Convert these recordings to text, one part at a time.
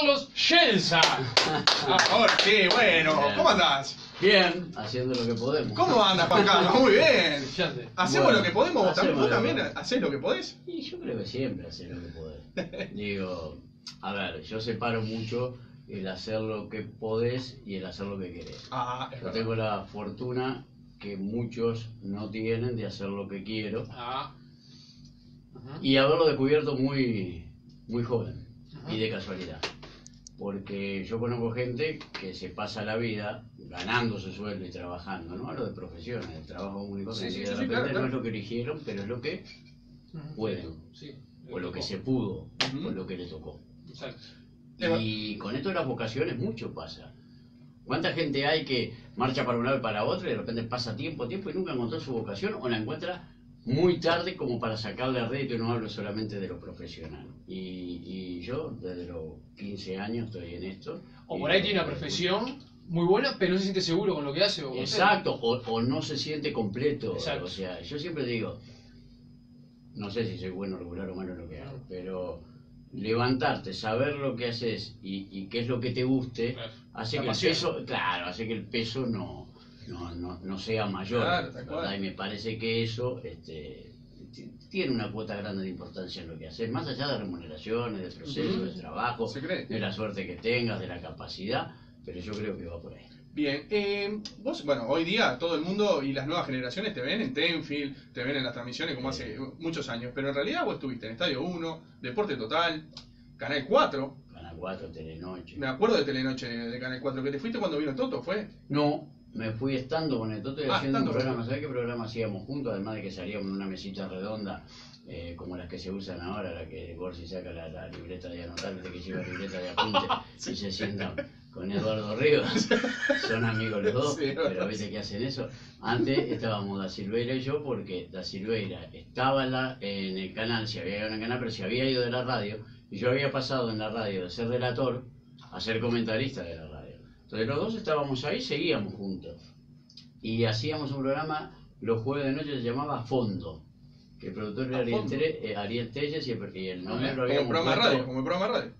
Carlos Scelsa. Ahora sí, bueno, Bien. ¿cómo andás? Bien, haciendo lo que podemos. ¿Cómo andas, Juan Carlos? Muy bien. Ya sé. Hacemos Bueno, lo que podemos, vos también, hacemos vos lo también que- hacés lo que podés. Y yo creo que siempre hacer lo que podés. Digo, a ver, yo separo mucho el hacer lo que podés y el hacer lo que querés. Ah, es Yo verdad. tengo la fortuna que muchos no tienen de hacer lo que quiero Ah. Ajá. y haberlo descubierto muy, muy joven y de casualidad. Porque yo conozco gente que se pasa la vida ganando su sueldo y trabajando, no hablo de profesiones, de trabajo único, Sí, sí, de sí, repente claro, no es lo que eligieron, pero es lo que pueden, o lo que se pudo, o lo que le tocó. Exacto. Y con esto de las vocaciones mucho pasa. ¿Cuánta gente hay que marcha para un lado y para otro y de repente pasa tiempo, tiempo y nunca encontró su vocación o la encuentra muy tarde como para sacarle rédito y no hablo solamente de lo profesional? Y, y yo desde los 15 años estoy en esto. O por ahí tiene una profesión muy buena, pero no se siente seguro con lo que hace. O Exacto, o, o no se siente completo. Exacto. O sea, yo siempre digo, no sé si soy bueno, regular o malo en lo que hago, pero levantarte, saber lo que haces y, y qué es lo que te guste, Claro. hace La que el peso, claro, hace que el peso no, no, no, no sea mayor. Y me parece que eso este, tiene una cuota grande de importancia en lo que haces, más allá de remuneraciones, de procesos, Ujú. de trabajo, de la suerte que tengas, de la capacidad, pero yo creo que va por ahí. Bien, eh, vos, bueno, hoy día todo el mundo y las nuevas generaciones te ven en Tenfield, te ven en las transmisiones como hace muchos años, pero en realidad vos estuviste en Estadio 1, Deporte Total, Canal 4, Canal 4, Telenoche. me acuerdo de Telenoche de Canal 4, que te fuiste cuando vino Toto, ¿fue? No, me fui estando con el Toto y Ah, haciendo un programa. ¿Sabés qué programa hacíamos juntos? Además de que salíamos en una mesita redonda, eh, como las que se usan ahora, la que Gorsi saca la, la libreta de anotar, viste que lleva libreta de apunte y se sientan con Eduardo Rivas. Son amigos los dos, Sí, pero viste que hacen eso. Antes estábamos Da Silveira y yo, porque Da Silveira estaba en, la- en el canal, se había ido en el canal, pero se había ido de la radio, y yo había pasado en la radio de ser relator a ser comentarista de la radio. Entonces los dos estábamos ahí, seguíamos juntos. Y hacíamos un programa los jueves de noche, se llamaba Fondo. Que el productor era ¿A Ariel, eh, Ariel Telles y el, y el nombre lo como habíamos programa de puesto- radio, como programa radio.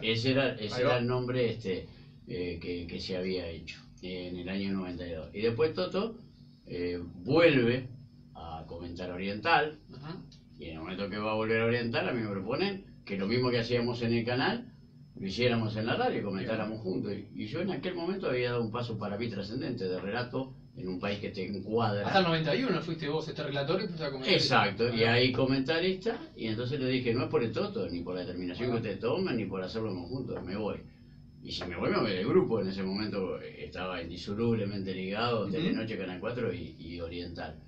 ese era, ese era el nombre este, eh, que, que se había hecho eh, en el año 92. Y después Toto eh, vuelve a comentar Oriental, y en el momento que va a volver a Oriental, a mí me proponen que lo mismo que hacíamos en el canal, lo hiciéramos en la radio, comentáramos juntos. Y, y yo en aquel momento había dado un paso para mí trascendente de relato en un país que te encuadra. Hasta el 91 fuiste vos este relator y fuiste a comentar. Exacto, y ahí comentarista, y entonces le dije, no es por el toto, ni por la determinación que ustedes tomen, ni por hacerlo conjunto, me voy. Y si me voy, me voy del grupo, en ese momento estaba indisolublemente ligado, Ujú. Telenoche, Canal 4 y, y Oriental.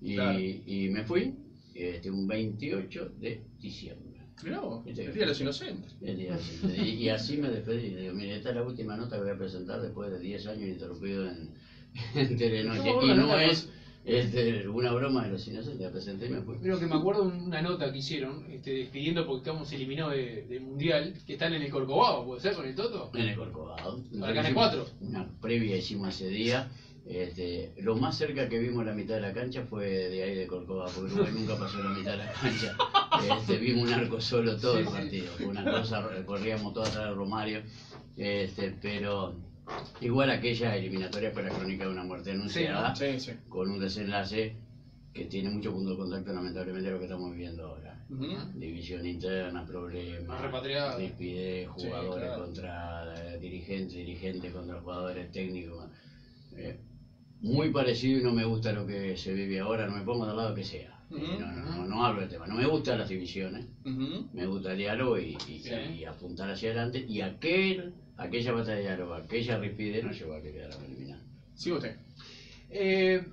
Y, Claro. y me fui este, un 28 de diciembre. Mirá vos, Viste el Día de los Inocentes. el día siguiente. y, y así me despedí. Le digo, mire, esta es la última nota que voy a presentar después de 10 años interrumpido en, en Telenoche. No, y no nota es este, una broma de los inocentes, la presenté y me fui. Creo que me acuerdo una nota que hicieron este, despidiendo porque estamos eliminados de- del mundial, que están en el Corcovado, ¿puede ser con el Toto? En el Corcovado. Para Canal Hicimos 4. Una previa hicimos ese día. Este, lo más cerca que vimos la mitad de la cancha fue de ahí de Corcovado, porque Uruguay nunca pasó la mitad de la cancha. Este, vimos un arco solo todo el partido. Una cosa, corríamos todo atrás del Romario. Este, pero igual aquella eliminatoria fue la crónica de una muerte anunciada Sí, sí. con un desenlace que tiene mucho punto de contacto lamentablemente lo que estamos viviendo ahora. División interna, problemas, Sí, jugadores claro. contra eh, dirigentes, dirigentes contra jugadores técnicos. Eh, muy parecido y no me gusta lo que se vive ahora, no me pongo del lado que sea. Eh, no, no, no, no hablo del tema, no me gustan las divisiones, Ujú. me gusta el diálogo y, y- Sí. y apuntar hacia adelante. Y aquel, aquella batalla de diálogo, aquella rispidez no llegó a que quedara eliminada. Sigue usted. Eh,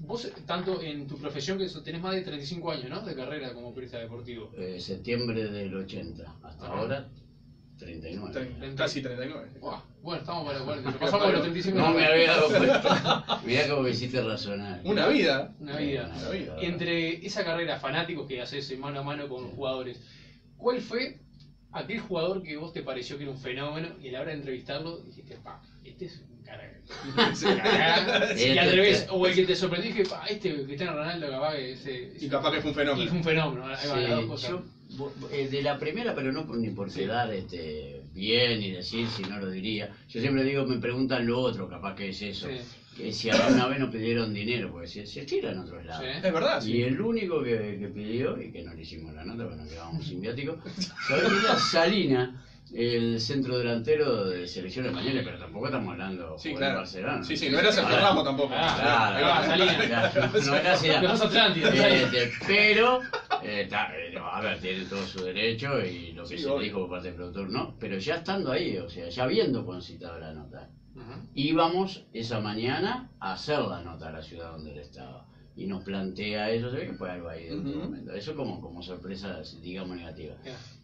vos, tanto en tu profesión, que eso- tenés más de 35 años, ¿no? De carrera como periodista deportivo. Eh, septiembre del 80, hasta Ajá. ahora 39. Tre- Casi 39. Buah, bueno, estamos para los 40. Pasamos de los 35 No me había dado cuenta. Mirá cómo me hiciste razonar. Una vida. Una vida. Una vida. Y entre esa carrera fanáticos que haces mano a mano con los jugadores, ¿cuál fue aquel jugador que vos te pareció que era un fenómeno y a la hora de entrevistarlo dijiste, pa, este es Sí. cagada"? y al revés, o el que te sorprendió y dije, pa, este Cristiano Ronaldo capaz que ese, Y capaz que fue un y fenómeno. fue un fenómeno. Ahí van las dos Sí, cosas. yo eh, de la primera, pero no por- ni por Sí. quedar este, bien y decir si no lo diría. Yo siempre digo, me preguntan lo otro, capaz que es eso. Sí. Que si alguna vez nos pidieron dinero, porque se, se estira en otros lados. Sí. Es verdad, Y sí. el único que, que pidió, y que no le hicimos la nota, porque nos quedábamos simbióticos, ¿sabés que era Salina, el centro delantero de selección española, pero tampoco estamos hablando Sí, de claro. Barcelona. Sí, sí, no era Sergio Ramos tampoco. Ah, Claro, Salina. claro, no era. Este, pero, eh, está- eh, no, a ver, tiene todo su derecho y lo que Sí, se obvio. dijo por parte del productor, no, pero ya estando ahí, o sea, ya habiendo concitado la nota, íbamos esa mañana a hacer la nota a la ciudad donde él estaba. Y nos plantea eso, se ve que fue algo ahí de Ujú. momento. Eso como, como sorpresa, digamos, negativa.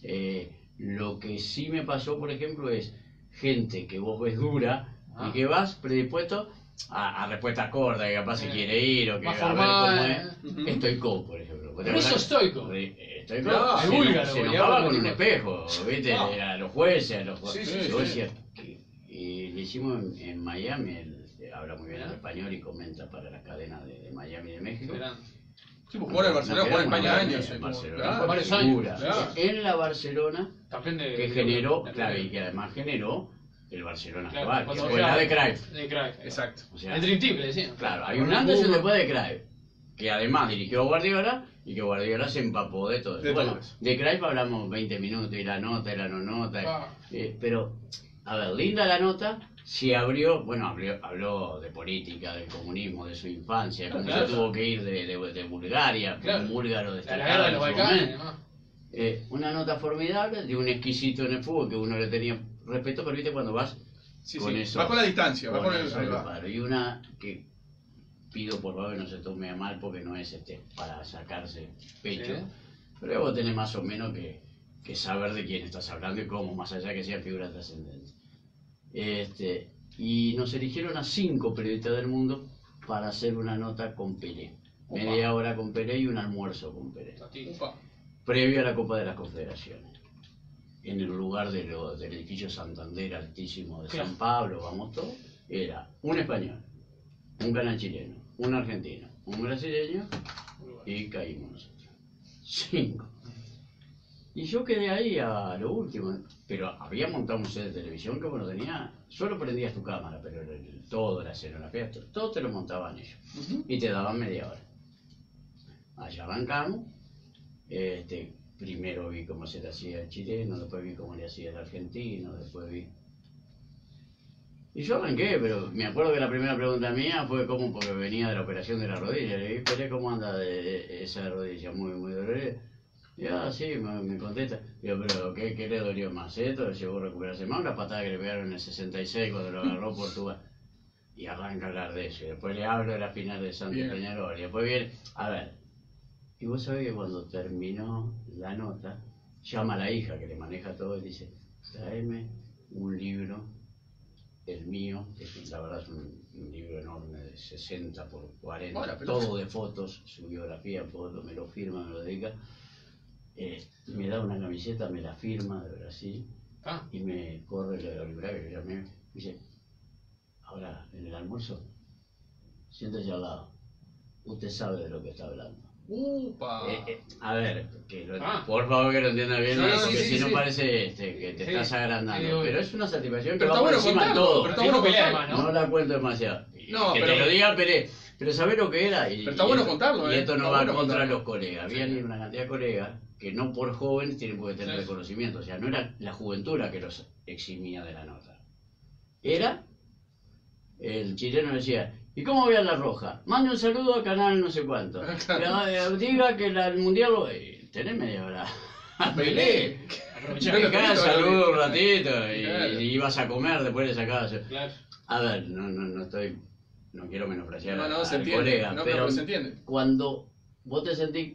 Eh, lo que sí me pasó, por ejemplo, es gente que vos ves dura Ah. y que vas predispuesto a, a respuestas cortas, que capaz se quiere ir o que más a ver formal, cómo eh. es. Estoico, por ejemplo. ¿Vos te Pero eso estoico. Estoico No, se, búlgaro, se enojaba con un espejo, ¿viste? No. A los jueces, a los jueces. Sí, sí, que- y le hicimos en, en Miami, él habla muy bien el español y comenta para las cadenas de, de Miami y de México. Sí, pues jugar en Barcelona, jugar en España en años. eh. Varios años, claro. En la Barcelona de. que generó, de- claro, y que además generó el Barcelona Claro, actual, que cuando fue la de Cruyff. De Cruyff. Exacto. O sea, El Dream Team, le decían. claro, hay un antes y un después de Cruyff, que además dirigió a Guardiola y que Guardiola se empapó de todo. De todo bueno, eso. de Cruyff hablamos 20 minutos y la nota y la no nota, Ah. eh, pero, a ver, linda la nota, se abrió, bueno, habló, habló de política, del comunismo, de su infancia, cómo Claro. se tuvo que ir de, de, de Bulgaria, Claro. un búlgaro destacado de Balcanes. Eh, una nota formidable de un exquisito en el fútbol que uno le tenía respeto, pero viste cuando vas Sí, con sí. eso. Va con la distancia, va con con el. eso, va. claro. Y una que pido por favor que no se tome a mal porque no es este para sacarse pecho. Pero vos tenés más o menos que, que saber de quién estás hablando y cómo, más allá que sea figura trascendente. Este, y nos eligieron a cinco periodistas del mundo para hacer una nota con Pelé. Opa. Media hora con Pelé y un almuerzo con Pelé. Upa. previo a la Copa de las Confederaciones. En el lugar de lo- del edificio Santander altísimo de Claro. San Pablo, vamos todos, era un español, un canal chileno, un argentino, un brasileño y caímos nosotros. Cinco. Y yo quedé ahí a lo último, pero había montado un set de televisión que bueno tenía, solo prendías tu cámara, pero el- todo la escenografía, to- todo te lo montaban ellos y te daban media hora. Allá arrancamos. Este, primero vi cómo se le hacía el chileno, después vi cómo le hacía el argentino, después vi. Y yo arranqué, pero me acuerdo que la primera pregunta mía fue cómo, porque venía de la operación de la rodilla. Le dije, ¿cómo anda de, de esa rodilla? Muy, muy dolorida. Y ah, sí, me, me contesta. Digo, pero ¿qué, ¿qué le dolió más? ¿Esto? ¿Le llevó a recuperarse más? Una patada que le pegaron en el 66 cuando lo agarró Portugal. Y arranca a hablar de eso. Y después le hablo de la final de Santos Bien. Peñarol. Y después viene, a ver. Y vos sabés que cuando terminó la nota, llama a la hija que le maneja todo y dice, tráeme un libro, el mío, que la verdad es un, un libro enorme de 60 por 40, Hola, pelota. todo de fotos, su biografía, fotos, me lo firma, me lo dedica. Eh, me da una camiseta, me la firma de Brasil Ah, y me corre la que llamé. Me dice, ahora en el almuerzo, siéntese al lado. Usted sabe de lo que está hablando. Upa. Eh, eh, a ver, que lo- Ah. por favor que lo entienda bien, sí, porque sí, si no sí. parece este, que te estás agrandando. pero es una satisfacción que va por bueno encima de todo. pero está bueno pelear No ¿no? la cuento demasiado. No, que pero- te lo diga Pérez. Pero sabés lo que era. Y, Pero está y bueno esto- contarlo, Y ¿eh? esto no Está va bueno contra contarlo. los colegas. Había una cantidad de colegas que no por jóvenes tienen que tener reconocimiento. O sea, no era la juventud la que los eximía de la nota. Era el chileno decía, ¿y cómo ve a la roja? Mande un saludo al canal no sé cuánto. Eh, Diga que la- el mundial lo... eh, tenés media hora. Pelé. aprovechá. Saludo un ratito y, Claro. y ibas a comer, después le sacabas... Claro. A ver, no, no, no estoy... No quiero menospreciar No, a- no, se al entiende. colega, No, pero pero se entiende. cuando vos te sentís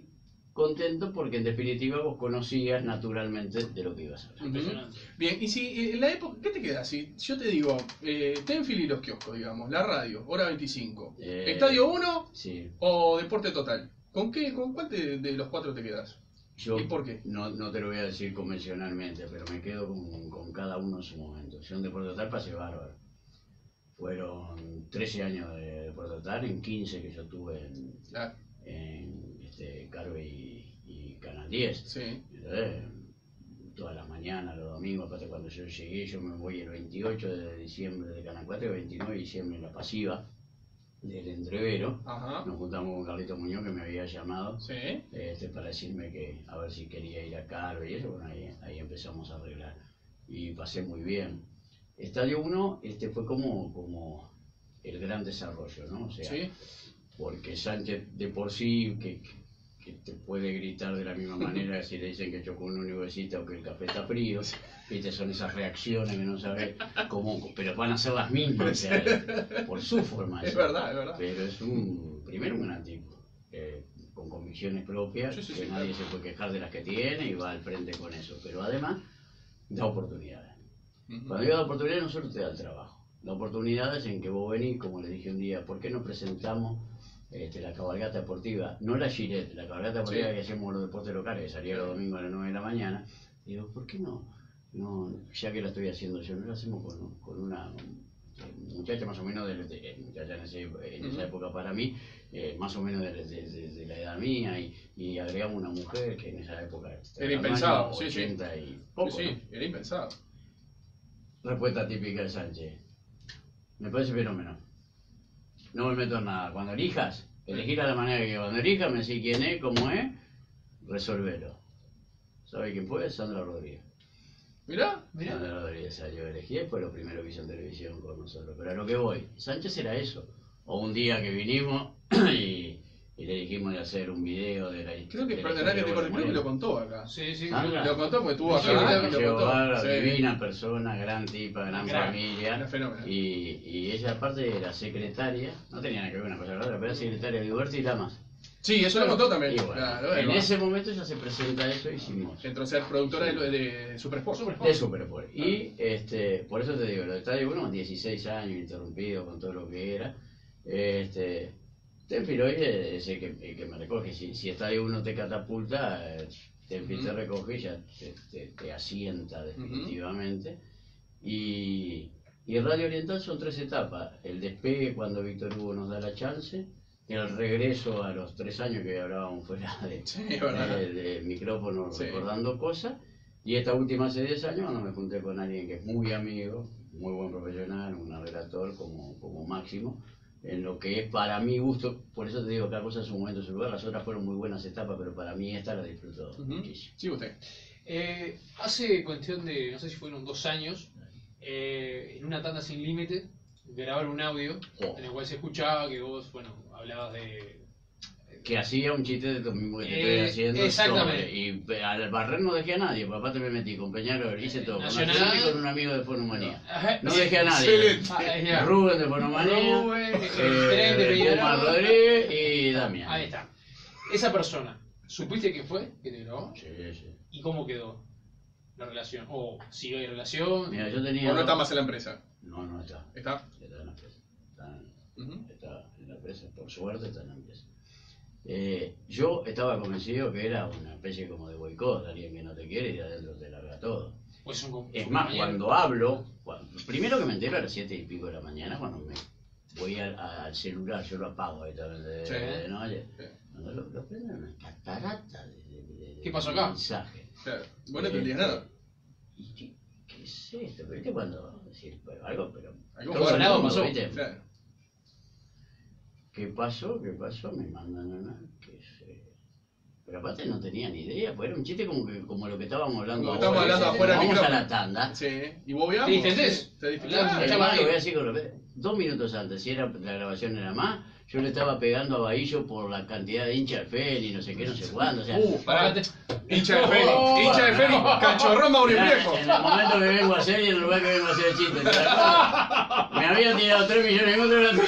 contento porque en definitiva vos conocías naturalmente de lo que ibas a hablar. Impresionante. Bien, y si eh, en la época, ¿qué te queda? Si yo te digo, eh, Tenfield y los kioscos, digamos, la radio, hora 25, Eh, Estadio 1 Sí, o Deporte Total, ¿con qué, con cuál de, de los cuatro te quedas? yo ¿Y por qué? No, no te lo voy a decir convencionalmente, pero me quedo con, con cada uno en su momento. Si un deporte total pasé bárbaro. Fueron 13 años de deporte total, en 15 que yo tuve en, Claro. en este, Carve y, y Canal 10. Sí. Entonces, todas las mañanas, los domingos, aparte cuando yo llegué, yo me voy el 28 de diciembre de Canal 4 y el 29 de diciembre en la pasiva del entrevero. Ajá. Nos juntamos con Carlito Muñoz que me había llamado Sí. este, para decirme que a ver si quería ir a Caro y eso, bueno, ahí, ahí empezamos a arreglar. Y pasé muy bien. Estadio 1 este, fue como, como el gran desarrollo, ¿no? O sea, Sí. porque Sánchez de por sí, que, que te puede gritar de la misma manera si le dicen que chocó un universita o que el café está frío, viste, son esas reacciones que no sabes cómo, pero van a ser las mismas, o sea, por su forma. Es verdad, es verdad. Pero es un, primero un gran tipo, eh, con convicciones propias, Sí, sí, que sí, nadie claro. se puede quejar de las que tiene y va al frente con eso, pero además da oportunidades. Cuando digo da oportunidades, no solo te da el trabajo, da oportunidades en que vos venís, como le dije un día, ¿por qué no presentamos este, la cabalgata deportiva? No la Giret, la cabalgata deportiva Sí. que hacemos los deportes locales, que salía los domingos a las 9 de la mañana. Digo, ¿por qué no? no ya que la estoy haciendo yo, no la hacemos con, con una muchacha más o menos de, de- muchacha en, ese- en esa época para mí, eh, más o menos de, de- la edad mía, y, y agregamos una mujer que en esa época Era impensado, sí, sí. 80 y poco, sí, era impensado. Respuesta típica de Sánchez. Me parece fenómeno. No me meto en nada. Cuando elijas, elegir a la manera que cuando elijas, me decís quién es, cómo es, resolvelo. ¿Sabe quién fue? Sandra Rodríguez. Mirá. Mirá. Sandra Rodríguez salió elegida y fue lo primero que hizo en televisión con nosotros. Pero a lo que voy, Sánchez era eso. O un día que vinimos y, y le dijimos de hacer un video de la Creo que, de la que te historia creo que lo contó acá. Sí, sí. Sandra. Lo contó porque estuvo acá Michelle lo contó. Sí. divina persona, gran tipa, gran Gran. familia. Y, y ella aparte era secretaria, no tenía nada que ver una cosa con la otra, pero era secretaria de Huerta y Lamas. Sí, eso lo contó también. Bueno, Claro, en ese momento ya se presenta eso y hicimos. Entró a ser productora de, de Super Sport. Super De Superpol. Y este, por eso te digo, lo de Estadio 1, 16 años interrumpido con todo lo que era. Este, Hoy es el que, el que me recoge. Si, si Estadio 1 te catapulta, eh, Tenfield te recoge y ya te, te- te asienta definitivamente. Y, y Radio Oriental son tres etapas. El despegue cuando Víctor Hugo nos da la chance. El regreso a los tres años que hablábamos fuera de, Sí, de, de micrófono Sí. recordando cosas. Y esta última hace 10 años cuando me junté con alguien que es muy amigo, muy buen profesional, un relator como, como máximo, en lo que es para mi gusto, por eso te digo, cada cosa en su momento, en su lugar, las otras fueron muy buenas etapas, pero para mí esta la disfruto Ujú. muchísimo. Sí, usted. Eh, hace cuestión de, no sé si fueron dos años, eh, en una tanda sin límite, grabaron un audio Oh. en el cual se escuchaba que vos, bueno, hablabas de... Que hacía un chiste de lo mismo que te Eh, estoy haciendo. exactamente. sobre- y al barrer no dejé a nadie, papá te me metí con Peñarol, hice todo. Con Nacional. Nacional y con un amigo de Fonomanía. No sí. dejé a nadie. Excelente. Ah. Rubén de Fonomanía. Rubén, eh, Puma. Rodríguez y Damián. Ahí está. Esa persona, ¿supiste quién fue que te grabó? Sí, sí. ¿Y cómo quedó la relación? ¿O sigue la relación? Mira, yo tenía. O no está más en la empresa. No, no está. ¿Está? Está en la empresa. Está en, Ujú. está en la empresa. Por suerte está en la empresa. Eh, yo estaba convencido que era una especie como de boicot, alguien que no te quiere y de adentro te larga todo. Pues es un com- Es un más, compañero. cuando hablo, cuando- primero que me entero a las siete y pico de la mañana, cuando me voy al, al celular, yo lo apago directamente de, Sí. de noche. Sí. Cuando lo, lo prendo, una catarata de, de- de- ¿Qué pasó acá? mensajes. Claro. Vos no entendías nada. ¿Y qué, qué es esto? ¿Viste cuando decir bueno, algo? Pero Algo pasó. Claro. ¿Qué pasó? ¿Qué pasó? Me mandan una que se... Pero aparte no tenía ni idea, pues era un chiste como que como lo que estábamos hablando Como ahora. hablando afuera Vamos a la tanda. Sí. ¿Y vos veamos? ¿Te distendés? ¿Te distendés? Ah, voy a decir con lo- Dos minutos antes, si era, la grabación era más, yo le estaba pegando a Bahillo por la cantidad de hinchas del Feli, no sé qué, no sé cuándo. O sea, Uh. Aparte- Hincha de Feli. Oh. Hincha de Feli. Cachorrón Mauri Mirá, Viejo. En el momento que vengo a hacer y en el lugar que vengo a hacer el chiste. Me habían tirado 3 millones de otro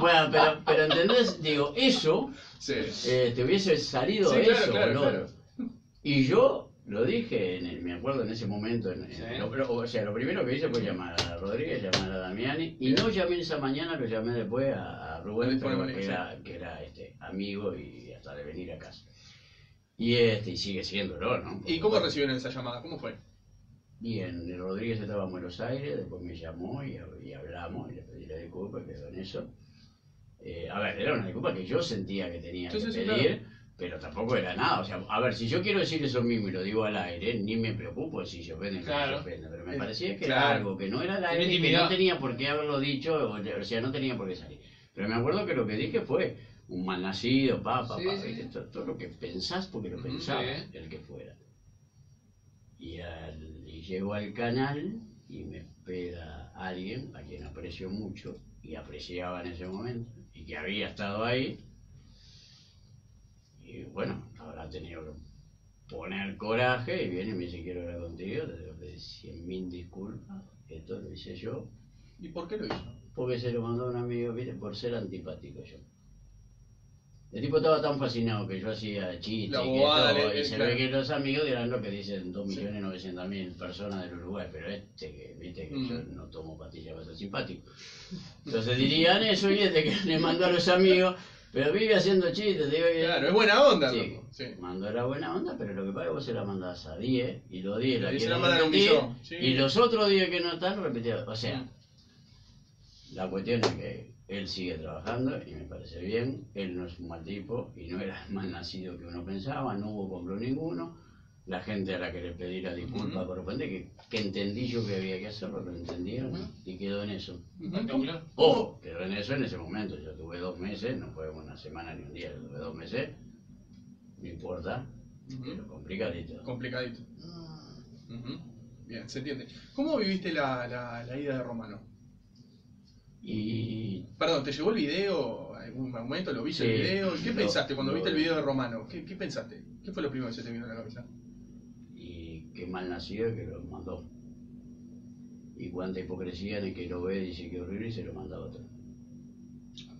Bueno, pero, pero ¿entendés? Digo, eso Sí. eh, te hubiese salido Sí, claro, eso, claro, claro. Y yo lo dije, en el- me acuerdo en ese momento, en- Sí. lo- o sea, lo primero que hice fue llamar a Rodríguez, llamar a Damiani, y no llamé esa mañana, lo llamé después a, a Rubén, que era, que era este, amigo y hasta de venir a casa. Y este, y sigue siéndolo, ¿no? ¿Y cómo recibieron esa llamada? ¿Cómo fue? Bien, Rodríguez estaba en Buenos Aires, después me llamó y, y hablamos, y le pedí la disculpa, quedó en eso. Eh, a ver, era una disculpa que yo sentía que tenía Sí, que sí, pedir, pero tampoco era nada. O sea, a ver, si yo quiero decir eso mismo y lo digo al aire, ni me preocupo si se ofenden o no Claro. se ofenden. Pero me parecía que claro. era algo que no era al aire y que no tenía por qué haberlo dicho, o, sea, no tenía por qué salir. Pero me acuerdo que lo que dije fue un malnacido, papá, papá, todo, todo lo que pensás porque lo Ujú, pensaba sí. el que fuera. Y, al- y llego al canal y me espera alguien a quien aprecio mucho y apreciaba en ese momento y que había estado ahí. Y bueno, habrá tenido que poner coraje y viene y me dice quiero hablar contigo, te digo que cien mil disculpas, esto lo hice yo, ¿Y por qué lo hizo? porque se lo mandó a un amigo, ¿viste? por ser antipático yo. El tipo estaba tan fascinado que yo hacía chistes y, todo, y se claro. ve que los amigos dirán lo que dicen 2.900.000 personas del Uruguay, pero este que, viste, que Mm. yo no tomo pastillas para ser simpático. Entonces dirían eso y este que le mandó a los amigos, pero vive haciendo chistes, digo. Claro, es buena onda, Sí. Sí. mandó la buena onda, pero lo que pasa es que vos se la mandás a 10 y los 10 la quieren repetir. Sí. y los otros 10 que no están repetidos. O sea, Mm. la cuestión es que él sigue trabajando y me parece bien. Él no es un mal tipo y no era mal nacido que uno pensaba, no hubo complot ninguno. La gente a la que le pedí la disculpa Ujú. por ofender, que, que entendí yo que había que hacerlo, lo entendieron y quedó en eso. Espectacular. Ojo, quedó en eso en ese momento. Yo tuve dos meses, no fue una semana ni un día, yo tuve dos meses. No importa, pero complicadito. Complicadito. Ujú. Bien, se entiende. ¿Cómo viviste la, la, la ida de Romano? Y Perdón, ¿te llegó el video? ¿En algún momento lo viste Sí, el video? ¿Qué lo- pensaste cuando lo viste el vi. video de Romano? ¿Qué, qué pensaste? ¿Qué fue lo primero que se te vino a la cabeza? y qué mal nacido que lo mandó. Y cuánta hipocresía en el que lo ve, dice que horrible y se lo manda a otro.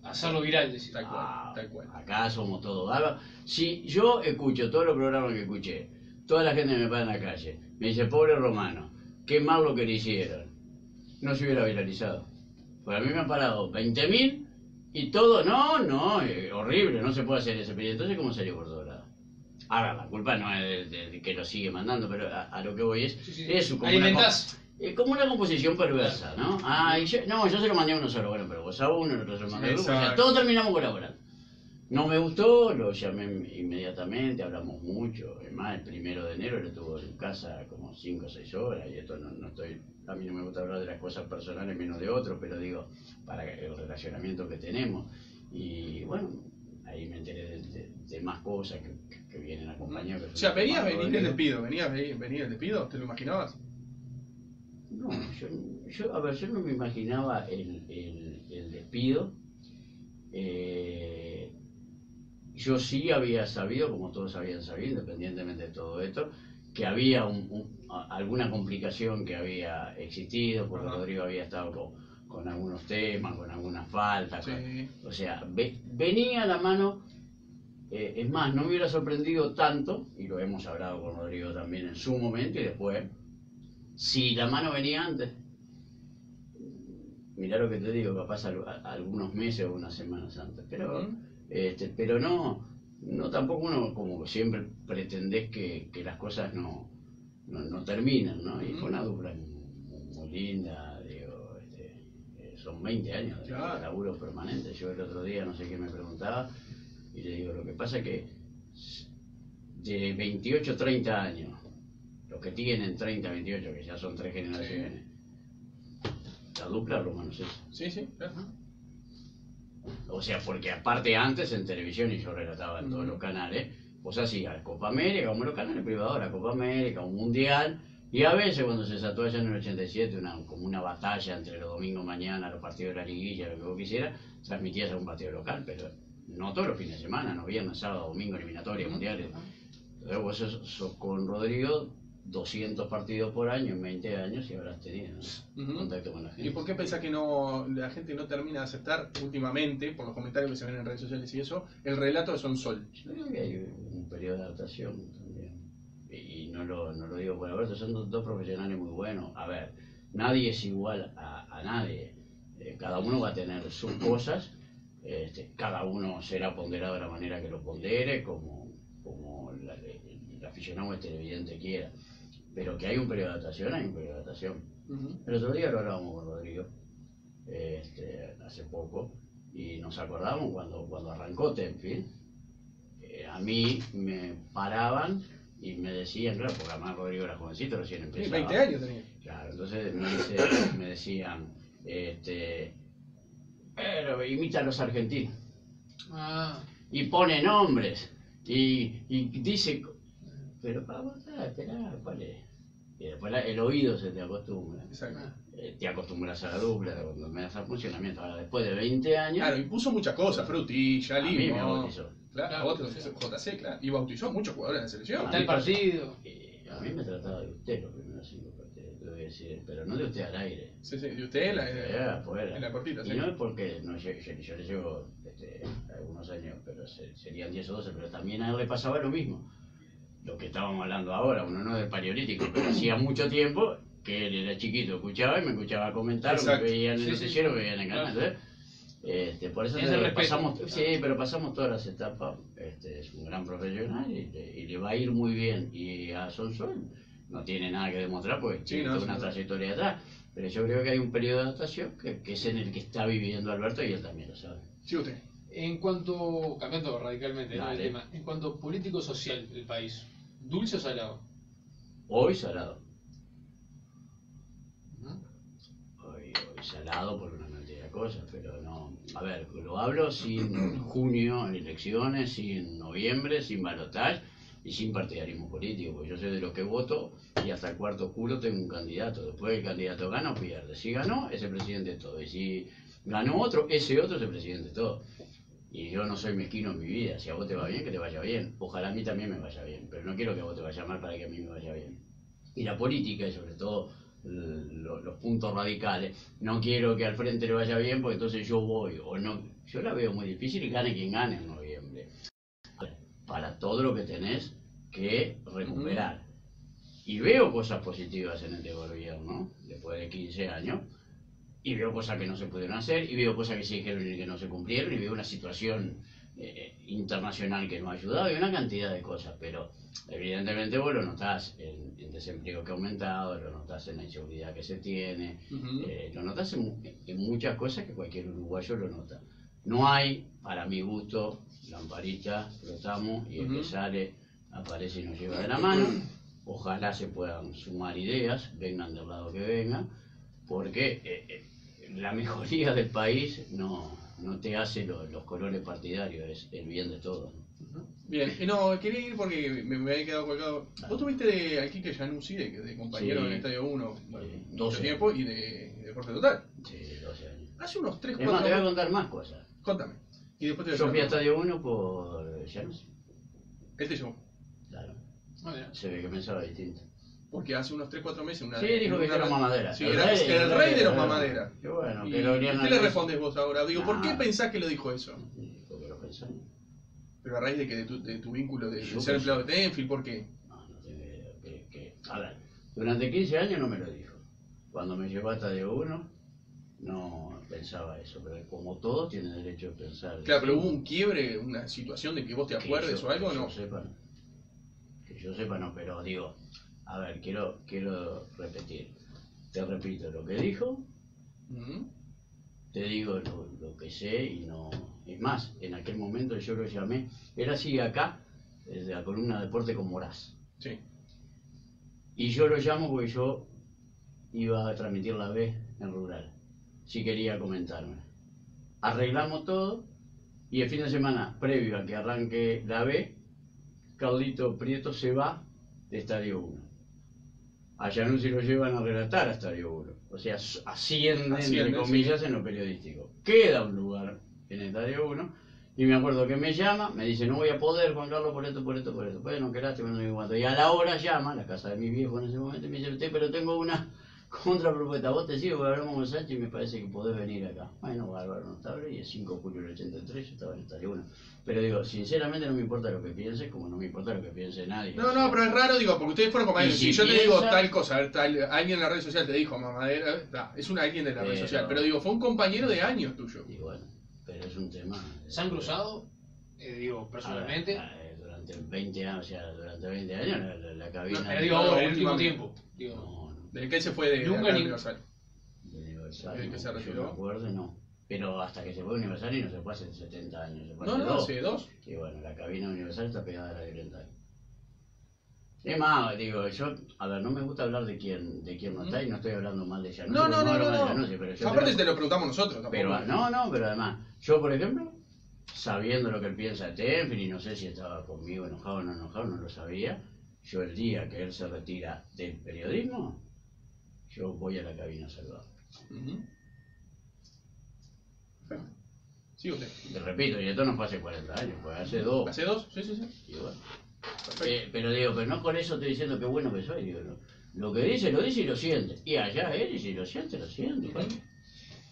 Hacerlo viral, decir. Tal cual, Ah, tal cual. Acá somos todos. Ahora, si yo escucho todos los programas que escuché, toda la gente me para en la calle, me dice, pobre Romano, qué mal lo que le hicieron. No se hubiera viralizado. Pues a mí me han parado 20.000 y todo, no, no, eh, horrible, no se puede hacer ese pedido. Entonces, ¿cómo salió por todos lados? Ahora, la culpa no es de, de que lo sigue mandando, pero a, a lo que voy es, Sí, sí. es como una, eh, como una composición perversa, ¿no? Ah, y yo, no, yo se lo mandé a uno solo, bueno, pero vos a uno, el otro se lo mandé a grupo, o sea, todos terminamos colaborando. No me gustó, lo llamé inmediatamente, hablamos mucho, es más, el primero de enero lo tuvo en casa como 5 o 6 horas, y esto no, no estoy, a mí no me gusta hablar de las cosas personales menos de otros, pero digo, para el relacionamiento que tenemos, y bueno, ahí me enteré de, de- de más cosas que, vienen acompañadas. O sea, veías venir el despido, venías venir, el despido, ¿te lo imaginabas? No, yo, yo, a ver, yo no me imaginaba el, el, el despido. Eh, yo sí había sabido, como todos habían sabido, independientemente de todo esto, que había un- alguna complicación que había existido, porque Ajá. Rodrigo había estado con, con algunos temas, con algunas faltas. con- o sea, ve- venía a la mano, eh, es más, no me hubiera sorprendido tanto, y lo hemos hablado con Rodrigo también en su momento y después, si la mano venía antes. Mirá lo que te digo, capaz a- algunos meses o unas semanas antes. Pero, este, pero no, no tampoco uno como siempre pretendés que, que las cosas no, no, no terminan, ¿no? Y fue una dupla muy, linda, digo, este, eh, son 20 años de Claro. laburo permanente. Yo el otro día no sé qué me preguntaba y le digo, lo que pasa es que de 28 a 30 años, los que tienen 30, 28, que ya son tres generaciones, la dupla Romano es. Sí, sí, claro. O sea, porque aparte antes en televisión, y yo relataba en todos los canales, vos hacías Copa América, como los canales privados, la Copa América, un Mundial, y a veces cuando se desató allá en el 87, una, como una batalla entre los domingos mañana, los partidos de la liguilla, lo que vos quisieras, transmitías a un partido local, pero no todos los fines de semana, no viernes, sábado, domingo, eliminatorias, Ujú. mundiales. Entonces vos con Rodrigo 200 partidos por año en 20 años y habrás tenido contacto con la gente. ¿Y por qué pensás que no la gente no termina de aceptar últimamente, por los comentarios que se ven en redes sociales y eso, el relato de Son Sol? Yo creo que hay un periodo de adaptación también. Y no lo, no lo digo por Alberto, son dos, dos profesionales muy buenos. A ver, nadie es igual a, a nadie. Eh, cada uno va a tener sus cosas, este, cada uno será ponderado de la manera que lo pondere, como, como la- el aficionado o el televidente quiera. Pero que hay un periodo de adaptación, hay un periodo de adaptación. Ujú. El otro día lo hablábamos con Rodrigo, este, hace poco, y nos acordamos cuando, cuando arrancó Tenfield, eh, a mí me paraban y me decían, claro, porque además Rodrigo era jovencito, recién Sí, empezaba. 20 años tenía. Claro, entonces me, dice- me decían, este, pero imita a los argentinos. Ah, Y pone nombres. Y, y dice, pero vamos, ah, esperá, ¿cuál es? Y después la- el oído se te acostumbra. Exacto. Eh, te acostumbras a la dupla cuando me das al funcionamiento. Ahora, después de 20 años, Claro, y puso muchas cosas, frutilla, a mí me. Claro, Claro, a te bautizó JC, claro. Y bautizó a muchos jugadores de la selección. El partido. Eh, a mí me trataba de usted los primeros cinco partidos, te voy a decir, pero no de usted al aire. Sí, sí, de usted la, Eh, afuera. en la cortita, Y sí. no es porque no, yo, yo- yo le llevo este, algunos años, pero se- serían 10 o 12, pero también a él le pasaba lo mismo. Lo que estábamos hablando ahora, uno no es paleolítico, pero hacía mucho tiempo que él era chiquito, escuchaba y me escuchaba comentar, me Exacto. veía en el Sí, sí, noticiero, sí. me veía en el canal. Claro. entonces, este, por eso Es te- el pasamos, Claro. sí, pero pasamos todas las etapas. Este, es un gran profesional y, le- y le va a ir muy bien. Y a Sonsol no tiene nada que demostrar porque Sí, tiene no, toda sí, una no. trayectoria atrás. Pero yo creo que hay un periodo de adaptación que, que es en el que está viviendo Alberto y él también lo sabe. Sí, usted. En cuanto, cambiando radicalmente ¿no? el tema, en cuanto político social del país, ¿dulce o salado? Hoy salado. Hoy, hoy salado por una cantidad de cosas, pero no. A ver, lo hablo sin junio elecciones, sin noviembre, sin balotaje y sin partidarismo político, porque yo soy de los que voto y hasta el cuarto oscuro tengo un candidato. Después el candidato gana o pierde. Si ganó, es el presidente de todo. Y si ganó otro, ese otro es el presidente de todo. Y yo no soy mezquino en mi vida. Si a vos te va bien, que te vaya bien. Ojalá a mí también me vaya bien. Pero no quiero que a vos te vaya mal para que a mí me vaya bien. Y la política, y sobre todo lo- los puntos radicales, no quiero que al frente le vaya bien porque entonces yo voy. o no Yo la veo muy difícil y gane quien gane en noviembre. Para todo lo que tenés que recuperar. Y veo cosas positivas en este gobierno, después de 15 años, y veo cosas que no se pudieron hacer, y veo cosas que se dijeron y que no se cumplieron, y veo una situación eh, internacional que no ha ayudado, y una cantidad de cosas, pero evidentemente vos lo notás en, en desempleo que ha aumentado, lo notás en la inseguridad que se tiene, eh, lo notas en, mu- en muchas cosas que cualquier uruguayo lo nota. No hay, para mi gusto, lamparita, flotamos y el que Ujú. sale aparece y nos lleva de la mano. Ojalá se puedan sumar ideas, vengan del lado que vengan, porque eh, la mejoría del país no, no te hace lo- los colores partidarios, es el bien de todos. Bien, eh, no, quería ir porque me, me había quedado colgado. Vos tuviste de al Quique Januzzi, de, de compañero Sí. en el Estadio 1, bueno, Sí, mucho 12. tiempo, y de, de Deporte Total. Sí, 12 años. Hace unos 3, Es más, te voy a 4 contar más cosas. Contame. Y después te voy a Yo fui a Estadio 1 por Janus. Él te llevó. Claro. Mira. Se ve que pensaba distinto. Porque hace unos 3, 4 meses una Sí, dijo que una- era mamadera. Sí, era el rey de los mamaderas. Qué bueno, Y, que lo ¿y Oriana ¿Qué le respondes vos ahora? Digo, ¿por qué Nada. pensás que lo dijo eso? Porque lo pensó. Pero a raíz de que de tu, de tu vínculo de, de ser pensé. empleado de Tenfield, ¿por qué? No, no tengo idea. Que, que- a ver, durante 15 años no me lo dijo. Cuando me llevó hasta de uno, no pensaba eso. Pero como todos tienen derecho a pensar. Claro, pero hubo un quiebre, una situación de que vos te acuerdes yo- o algo, que ¿no? Yo sepa. Que yo sepa, no, pero digo, a ver, quiero, quiero repetir. Te repito lo que dijo, Ujú. te digo lo, lo que sé y no. Es más, en aquel momento yo lo llamé, él hacía acá, desde la columna Deporte con Moraz. Sí. Y yo lo llamo porque yo iba a transmitir la B en rural, si quería comentarme. Arreglamos todo y el fin de semana, previo a que arranque la B, Carlito Prieto se va de Estadio 1. A Januzzi lo llevan a relatar a Estadio 1. O sea, ascienden, Ascienden, entre comillas, en lo periodístico. Queda un lugar en Estadio 1 y me acuerdo que me llama, me dice, no voy a poder, Juan Carlos, por esto, por esto, por esto. Bueno, qué lástima, no cuánto. Y a la hora llama, la casa de mi viejo en ese momento, y me dice, usted, pero tengo una contrapropuesta. Vos te sigo, hablamos con Sánchez y me parece que podés venir acá. Bueno, bárbaro, notable, y el 5 de julio del 83 yo estaba en Estadio 1. Pero digo, sinceramente no me importa lo que pienses, como no me importa lo que piense nadie. No, no, pero es raro, digo, porque ustedes fueron compañeros. Y Si, si yo te digo tal cosa, tal, alguien en la red social te dijo mamadera, ta, es un alguien de la red social. Pero digo, fue un compañero de años tuyo. Y bueno, pero es un tema... ¿Se han cruzado? Eh, digo, personalmente. A ver, eh, durante 20 años, o sea, durante 20 años la, la, la cabina... No, pero digo, no, ahora, en el último tiempo. Digo, No, que él se fue de, de Nunca de ni- Universal. De Universal, ¿El que no, se retiró? Yo me acuerdo, no. Pero hasta que se fue Universal y no se fue hace 70 años. Se fue No, hace no, dos. hace dos. Y bueno, la cabina Universal está pegada a la violenta. Es más, digo, yo, a ver, no me gusta hablar de quién, de quién no está y no estoy hablando mal de Januzzi. No, no, porque no, hablo no. mal de pero yo Aparte creo- te lo preguntamos nosotros. tampoco. pero no, no, pero además, yo por ejemplo, sabiendo lo que él piensa de Tenfield y no sé si estaba conmigo enojado o no enojado, no lo sabía, yo el día que él se retira del periodismo, yo voy a la cabina a. Perfecto. Sí, usted. Te repito, y esto no fue hace 40 años, fue hace dos. ¿Hace dos? Sí, sí, sí. Y bueno, eh, pero digo, pero no con eso estoy diciendo qué bueno que soy, digo, no. Lo que dice, lo dice y lo siente. Y allá él, y si lo siente, lo siente.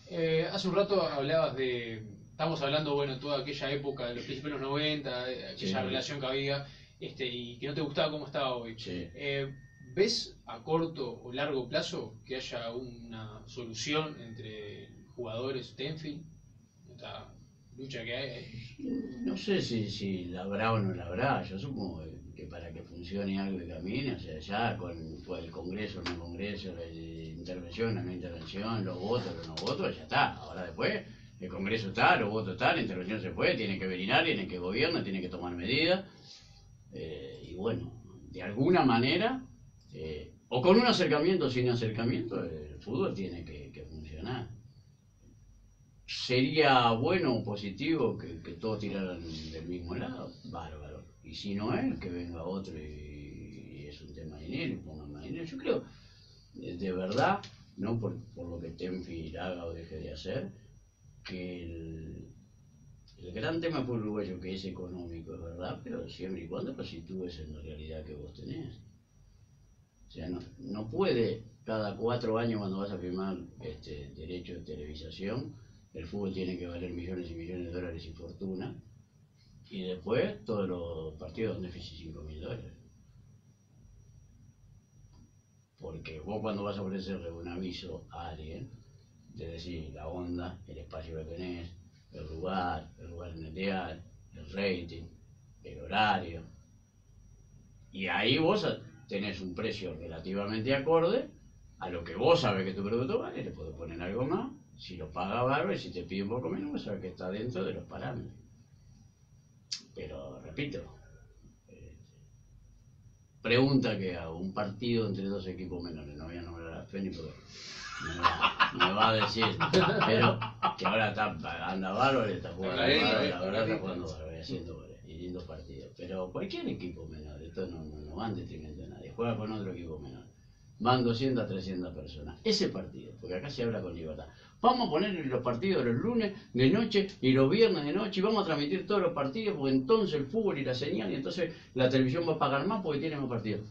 Eh, hace un rato hablabas de. Estamos hablando, bueno, toda aquella época de los principios de los 90, de aquella Sí. relación que había, este, y que no te gustaba cómo estaba hoy. Sí. Eh, ¿Ves a corto o largo plazo que haya una solución entre jugadores Tenfield? Esta lucha que hay. No sé si, si la habrá o no la habrá. Yo supongo que- para que funcione algo y camine, o sea, ya con, el Congreso, no Congreso, la intervención, la no intervención, los votos, los no votos, ya está. Ahora después, el Congreso está, los votos están, la intervención se fue, tiene que venir tiene que gobiernar, tiene que tomar medidas. Eh, y bueno, de alguna manera, eh, o con un acercamiento o sin acercamiento, el fútbol tiene que, funcionar. ¿Sería bueno o positivo que, todos tiraran del mismo lado? Bárbaro. Y si no es, que venga otro y, es un tema de dinero y pongan más dinero. Yo creo, eh, de verdad, no por, por lo que Tenfield haga o deje de hacer, que el, el gran tema por uruguayo que es económico, es verdad, pero siempre y cuando lo sitúes en la realidad que vos tenés. O sea, no, no puede cada cuatro años cuando vas a firmar este derecho de televisación, el fútbol tiene que valer millones y millones de dólares y fortuna, y después todos los partidos donde déficit 5 mil dólares. Porque vos cuando vas a ofrecerle un aviso a alguien, de decir la onda, el espacio que tenés, el lugar, el lugar en el dial, el rating, el horario, y ahí vos tenés un precio relativamente acorde a lo que vos sabes que tu producto vale, le podés poner algo más, si lo paga bárbaro y si te pide un poco menos, vos sabés que está dentro de los parámetros. Pero, repito, eh, pregunta que hago, un partido entre dos equipos menores, no voy a nombrar a Feni porque me va, me va a decir, pero que ahora está, anda bárbaro y está jugando ahí, la verdad está jugando bárbaro y haciendo y lindos partidos. Pero cualquier equipo menor, esto no, no, no va en detrimento juega con otro equipo menor. Van 200 a 300 personas. Ese partido, porque acá se habla con libertad. Vamos a poner los partidos los lunes de noche y los viernes de noche y vamos a transmitir todos los partidos porque entonces el fútbol y la señal y entonces la televisión va a pagar más porque tiene más partidos.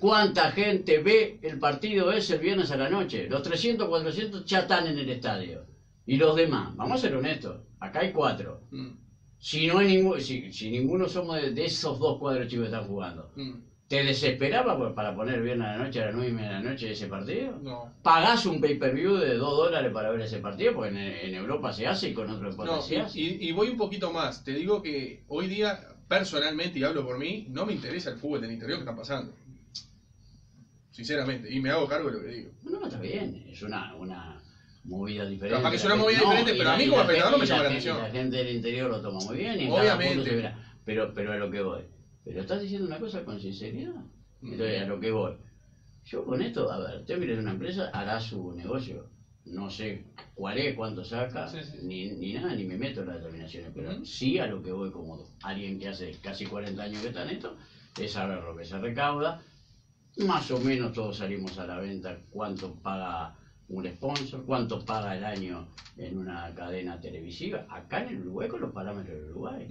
¿Cuánta gente ve el partido ese el viernes a la noche? Los 300, 400 ya están en el estadio. Y los demás, vamos a ser honestos, acá hay cuatro. Mm, Si no hay ninguno, si, si ninguno somos de, de esos dos cuadros chicos que están jugando, mm. ¿Te desesperaba por- para poner viernes a la noche a las 9 y media de la noche ese partido? No. ¿Pagás un pay-per-view de 2 dólares para ver ese partido? Porque en, en Europa se hace y con otro deporte No, y, voy un poquito más. Te digo que hoy día, personalmente, y hablo por mí, no me interesa el fútbol del interior que está pasando. Sinceramente, y me hago cargo de lo que digo. No, está bien, es una, una movida diferente. Capaz que es una movida diferente, pero a mí como espectador gente- me llama la atención. La gente del interior lo toma muy bien y en cada Obviamente. punto se verá. Pero, pero a lo que voy. Pero estás diciendo una cosa con sinceridad. Mm. Entonces, a lo que voy. Yo con esto, a ver, Temple es una empresa, hará su negocio. No sé cuál es, cuánto saca, Sí, sí. Ni, ni nada, ni me meto en las determinaciones. Pero sí a lo que voy como alguien que hace casi 40 años que está en esto, es saber lo que se recauda. Más o menos todos salimos a la venta cuánto paga un sponsor, cuánto paga el año en una cadena televisiva. Acá en el Uruguay con los parámetros del Uruguay.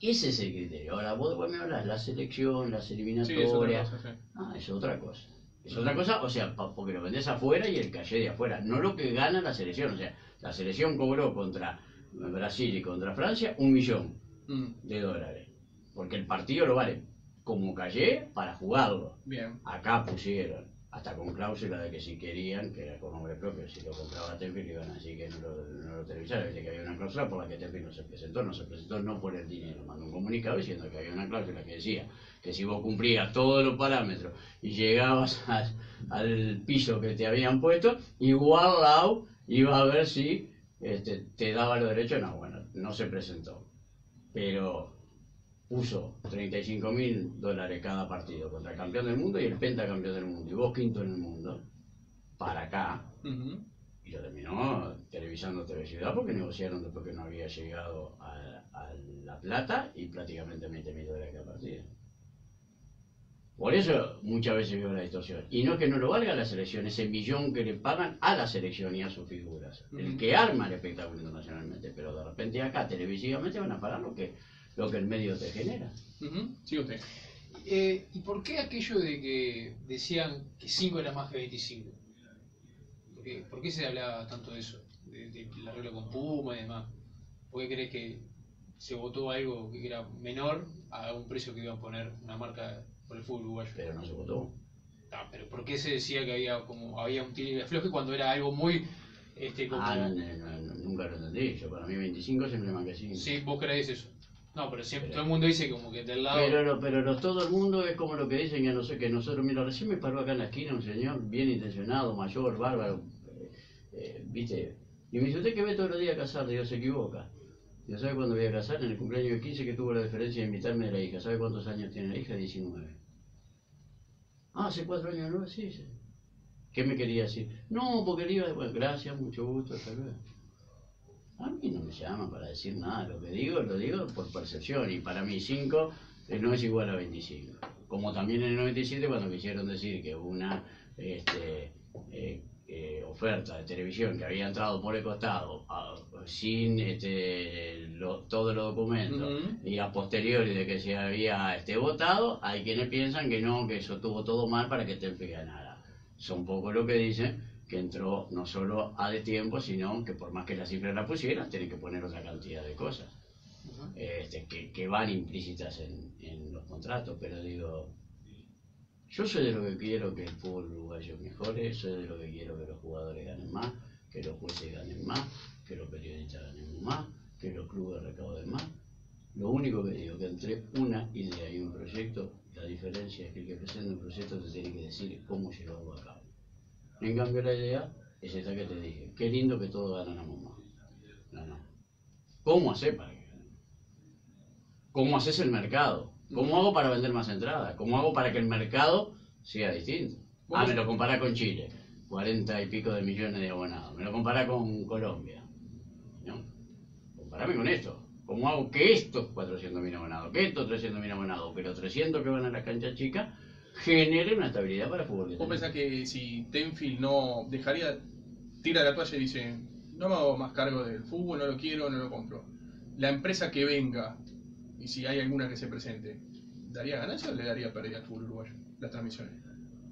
Ese es el criterio. Ahora vos, vos me hablas la selección, las Sí, es eliminatorias. cosa, sí. Ah, es otra cosa. Es otra cosa, o sea, porque lo vendés afuera y el calle de afuera, no lo que gana la selección. O sea, la selección cobró contra Brasil y contra Francia un millón Mm, de dólares. Porque el partido lo vale como calle para jugarlo. Bien. Acá pusieron, hasta con cláusula de que si querían, que era con nombre propio, si lo compraba Tenfield iban a decir que no lo, no lo televisaran, Viste que había una cláusula por la que Tenfield no se presentó, no se presentó no por el dinero, mandó un comunicado diciendo que había una cláusula que decía que si vos cumplías todos los parámetros y llegabas al piso que te habían puesto, igual Lau iba a ver si este, te daba los derechos, no, bueno, no se presentó. Pero puso 35 mil dólares cada partido contra el campeón del mundo y el pentacampeón del mundo, y vos quinto en el mundo, para acá, y lo terminó televisando TV Ciudad porque negociaron después que no había llegado a, a La Plata y prácticamente 20 mil dólares cada partido. Por eso muchas veces veo la distorsión. Y no es que no lo valga la selección, ese millón que le pagan a la selección y a sus figuras. El que arma el espectáculo internacionalmente. Pero de repente acá televisivamente van a pagar lo que, lo que el medio te genera. Ujú. Sigue usted. Eh, ¿Y por qué aquello de que decían que 5 era más que 25? ¿Por qué, por qué se hablaba tanto de eso? De, de la regla con Puma y demás. ¿Por qué crees que se votó algo que era menor a un precio que iban a poner una marca por el fútbol uruguayo? Pero no se votó. Ah, pero ¿por qué se decía que había como había un tiro y afloje cuando era algo muy este como Ah, no, no, no, no, nunca lo entendí. Yo para mí 25 siempre más que 5. Sí, vos creés eso. No, pero siempre todo el mundo dice como que del lado Pero, lo- pero lo- todo el mundo es como lo que dicen que, no sé, que nosotros, mira, recién me paró acá en la esquina un señor bien intencionado, mayor, bárbaro, eh, eh, viste, y me dice, ¿usted que ve todos los días a casar? Dios se equivoca. Yo sabe cuándo voy a casar, en el cumpleaños de 15 que tuvo la diferencia de invitarme de la hija. ¿Sabe cuántos años tiene la hija? 19. Ah, hace cuatro años, ¿no? Sí, sí. ¿Qué me quería decir? No, porque le iba, bueno, gracias, mucho gusto, hasta luego. A mí no me llaman para decir nada, lo que digo lo digo por percepción y para mí 5 no es igual a 25. Como también en el 97 cuando quisieron decir que una este, eh, eh, oferta de televisión que había entrado por el costado a- sin este, lo- todos los documentos y a posteriori de que se había este, votado, hay quienes piensan que no, que eso estuvo todo mal para que Tenfi ganara. Son poco lo que dicen que entró no solo a de tiempo, sino que por más que la cifra la pusieran, tienen que poner otra cantidad de cosas este, que, que van implícitas en, en los contratos, pero digo, yo soy de lo que quiero que el fútbol uruguayo mejore, soy de lo que quiero que los jugadores ganen más, que los jueces ganen más, que los periodistas ganen más, que los clubes recauden más. Lo único que digo que entre una idea y un proyecto, la diferencia es que el que presenta un proyecto te tiene que decir cómo llevarlo a cabo. En cambio la idea es esta que te dije, qué lindo que todos ganamos más. No, no. ¿Cómo hacer para que? ¿Cómo haces el mercado? ¿Cómo hago para vender más entradas? ¿Cómo hago para que el mercado sea distinto? Ah, me lo compara con Chile, 40 y pico de millones de abonados. Me lo compara con Colombia. ¿No? Comparame con esto. ¿Cómo hago que estos 400.000 abonados, que estos 300.000 abonados, los 300 que van a las canchas chicas, generen una estabilidad para el fútbol? ¿Vos pensás que si Tenfield no dejaría, tira la toalla y dice, no me hago más cargo del fútbol, no lo quiero, no lo compro? La empresa que venga, y si hay alguna que se presente, ¿daría ganancia o le daría pérdida al fútbol uruguayo? Las transmisiones.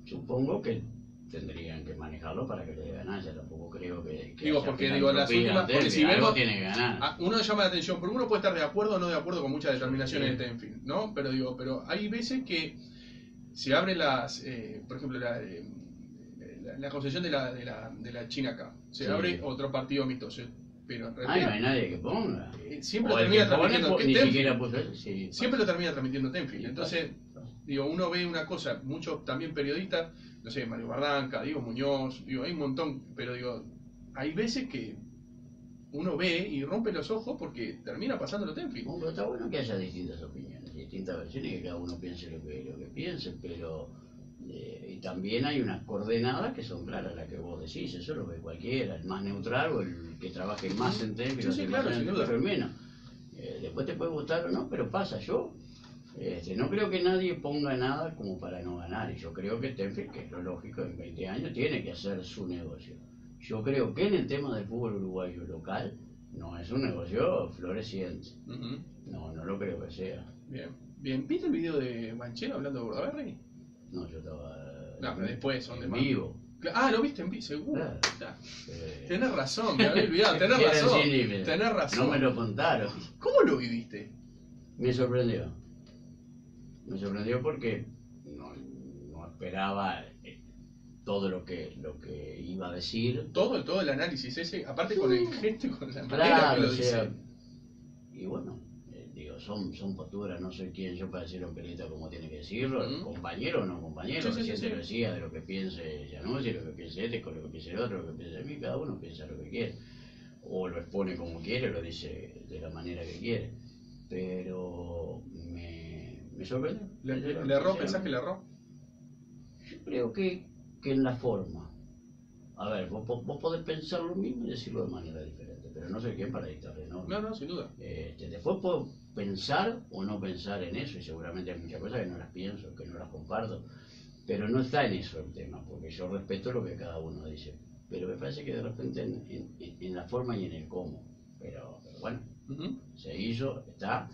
Supongo que tendrían que manejarlo para que le dé ganancia. Tampoco creo que. que Digo, porque, digo, las últimas- porque si vemos- tiene que ganar. Uno llama la atención, porque uno puede estar de acuerdo o no de acuerdo con muchas determinaciones Sí. de Tenfield, ¿no? Pero digo, pero hay veces que se abren las, eh, por ejemplo, la, eh, la, la concesión de la, de la, de la China acá, se Sí. abre otro partido amistoso, pero en Ay, no realidad hay nadie que ponga. eh, siempre lo termina transmitiendo pues, ni Tenfield. siquiera puso eso. Sí, Siempre lo termina transmitiendo Tenfield. Sí, Entonces, digo, uno ve una cosa, muchos también periodistas, no sé, Mario Barranca, Diego Muñoz, digo, hay un montón, pero digo, hay veces que uno ve y rompe los ojos porque termina pasándolo Tenfield. Bueno, pero está bueno que haya distintas opiniones, distintas versiones, que cada uno piense lo que, lo que piense, pero eh, y también hay unas coordenadas que son claras, las que vos decís, eso lo ve cualquiera, el más neutral o el que trabaje más en Tenfield, Sí, sí, claro, en pero menos. Eh, después te puede gustar o no, pero pasa. Yo este, no creo que nadie ponga nada como para no ganar, y yo creo que Tenfield, que es lo lógico, en 20 años tiene que hacer su negocio. Yo creo que en el tema del fútbol uruguayo local no es un negocio floreciente. No, no lo creo que sea. Bien, bien. ¿Viste el video de Manchero hablando de Bordaberry? No, yo estaba. No, pero después son de vivo. Ah, lo viste en vivo, seguro. Claro. Eh, Tenés razón, me había olvidado, tenés razón. límite. Tenés razón. No me lo contaron. ¿Cómo lo viviste? Me sorprendió. Me sorprendió porque no, no esperaba eh, todo lo que, lo que iba a decir. Todo, todo el análisis ese, aparte con el gesto y con la manera que Claro, lo o sea. dice. Y bueno, son, son posturas, no soy quien yo para decir a un periodista cómo tiene que decirlo, compañero o no compañero, Sí, sí, lo decía de lo que piense Januzzi, lo que piense este, con lo que piense el otro, lo que piense mí, cada uno piensa lo que quiere. o lo expone como quiere, lo dice de la manera que quiere. Pero me, me sorprende. ¿Le, le, le erró? ¿Pensás que le erró? Yo creo que, que en la forma. A ver, vos, vos- podés pensar lo mismo y decirlo de manera diferente, pero no soy quien para dictarle, ¿no? No, no, sin duda. Este, después puedo pensar o no pensar en eso, y seguramente hay muchas cosas que no las pienso, que no las comparto, pero no está en eso el tema, porque yo respeto lo que cada uno dice. Pero me parece que de repente en, en- en- en la forma y en el cómo. Pero, pero bueno, se hizo, está,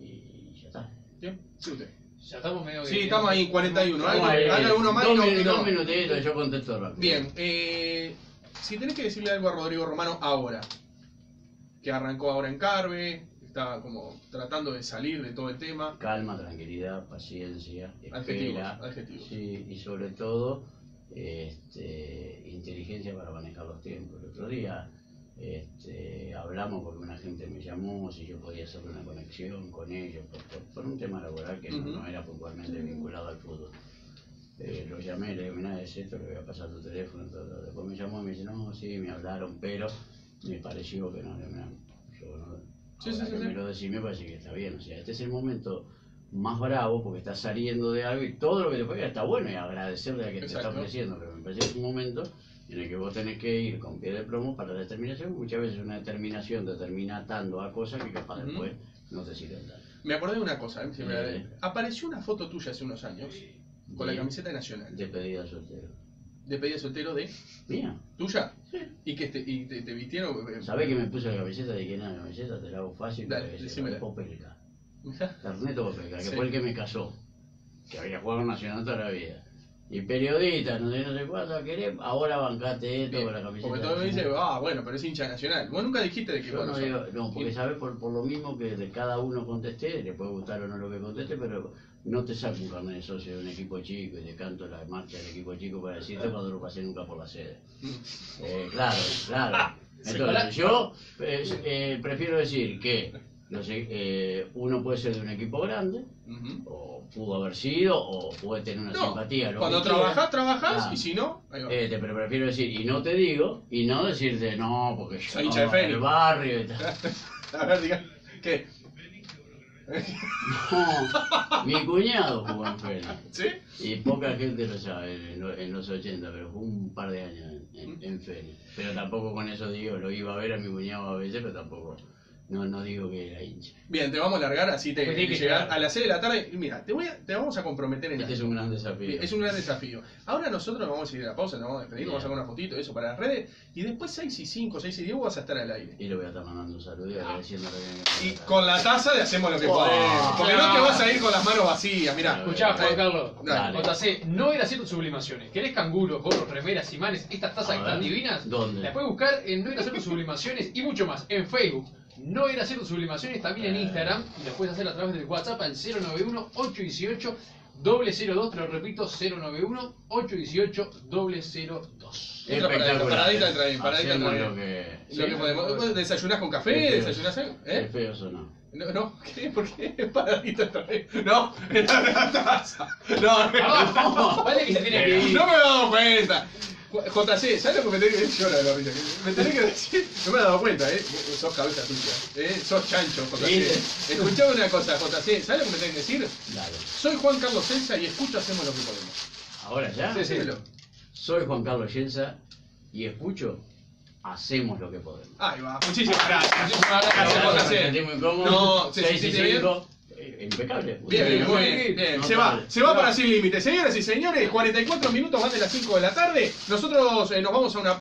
y ya está. Bien, sí, usted. Ya estamos medio que- Sí, estamos ahí, 41. Vamos ¿Hay, ahí, hay alguno más? Dos, No, min- no. minutitos, yo contesto rápido. Bien, eh, si tenés que decirle algo a Rodrigo Romano ahora, que arrancó ahora en Carve, está como tratando de salir de todo el tema. Calma, tranquilidad, paciencia, Adjetivos, espera, adjetivos. sí, y sobre todo este, inteligencia para manejar los tiempos. El otro día este, hablamos porque una gente me llamó si yo podía hacer una conexión con ellos por, por- por un tema laboral que no- no, era puntualmente vinculado al fútbol. Eh, lo llamé, le digo, mira, es esto, le voy a pasar tu teléfono. todo, todo". Después me llamó y me dice, no, sí, me hablaron, pero me pareció que no, yo no, Sí, sí, que sí, me sí. lo decís me parece que está bien. O sea, este es el momento más bravo porque está saliendo de algo y todo lo que te puede está bueno y agradecerle a que te está ofreciendo, pero me parece que es un momento en el que vos tenés que ir con pie de plomo para la determinación. Muchas veces una determinación te termina atando a cosas que capaz después no te sirven tanto. Me acordé de una cosa, ¿eh? Si me la- Sí. apareció una foto tuya hace unos años con la camiseta Nacional, De pedida soltero. De pedida soltero de Mía. tuya, Sí. y que te, y te, te vistieron. eh, ¿Sabés que me puse la camiseta de quién era la camiseta? Te la hago fácil. Dale, decímela. Popelka. Ernesto Popelka, que Sí. fue el que me casó, que había jugado Nacional toda la vida. Y periodista, no sé, no sé cuánto, querés, ahora bancate esto bien, con la camiseta. Porque todo me dice, ah, bueno, pero es hincha Nacional. Vos nunca dijiste de qué Yo no digo, no, porque sabes por, por lo mismo que de cada uno contesté, le puede gustar o no lo que conteste, pero no te saco un carnet de socio de un equipo chico y te canto la marcha del equipo chico para decirte cuando lo pasé nunca por la sede. Mm. Eh, claro, claro. Entonces, yo eh, eh, prefiero decir que no sé, eh, uno puede ser de un equipo grande, o pudo haber sido, o puede tener una No, simpatía. Cuando trabajás, Claro. y si no, ahí va. Este, pero prefiero decir, y no te digo, y no decirte, no, porque yo Soy no, el barrio y tal. A ver, diga, ¿qué? No, mi cuñado jugó en Fénix. ¿Sí? Y poca gente lo sabe en, lo- en los 80, pero fue un par de años en, en, en Fénix. Pero tampoco con eso digo, lo iba a ver a mi cuñado a veces, pero tampoco, no, no digo que era hincha. Bien, te vamos a largar, así te, Pues que llegar a las 6 de la tarde. Y Mira, te, voy a- te vamos a comprometer en Este es un gran desafío. Bien, Es un gran desafío. Ahora nosotros nos vamos a ir a la pausa, nos vamos a despedir, Bien. vamos a sacar una fotito, eso para las redes. Y después 6 y 5, 6 y 10 vas a estar al aire. Y le voy a estar mandando un saludo y agradeciéndole. Y con la taza de hacemos lo que Wow. podemos. Porque no te vas a ir con las manos vacías, mirá. Escuchá, Juan Carlos. Dale. JC, no era cierto sublimaciones. ¿Querés canguros, gorros, remeras, imanes, estas tazas que están divinas? ¿dónde? Las puedes buscar en No era cierto sublimaciones y mucho más en Facebook. No era cierto sublimaciones también en. Instagram y lo puedes hacer a través del WhatsApp al 091 818 002, te lo repito, 091 818 002. Entra paradita, paradita entra bien, paradita lo que... Lo sí, que podemos. ¿Vos ¿Desayunás con Qué café? feo. ¿Desayunás Qué ¿Eh? feo sonó. No, no, ¿qué? ¿Por qué? Paradita entra bien. No, en la taza. No, Abajo, vale que se tiene que ir. No me he dado cuenta. JC, ¿sabes lo que me tenés que decir? Llora de la risa. Me tenés que decir. No me he dado cuenta, ¿eh? Sos cabeza tuya. ¿eh? Sos chancho, JC. Escuchame una cosa, JC. ¿Sabes lo que me tenés que decir? Dale. Soy Juan Carlos Celsa y escucho Hacemos lo que podemos. Ahora ya. Sí, sí. Soy Juan Carlos Yenza y escucho Hacemos lo que podemos. Ahí va. Muchísimas gracias. Muchísimas gracias. No, ¿se 6 y sentiste bien? 5. Impecable. Bien, bien, muy bien. bien. Se va, se va para sin límite. Señoras y señores, 44 minutos más de las 5 de la tarde. Nosotros eh, nos vamos a una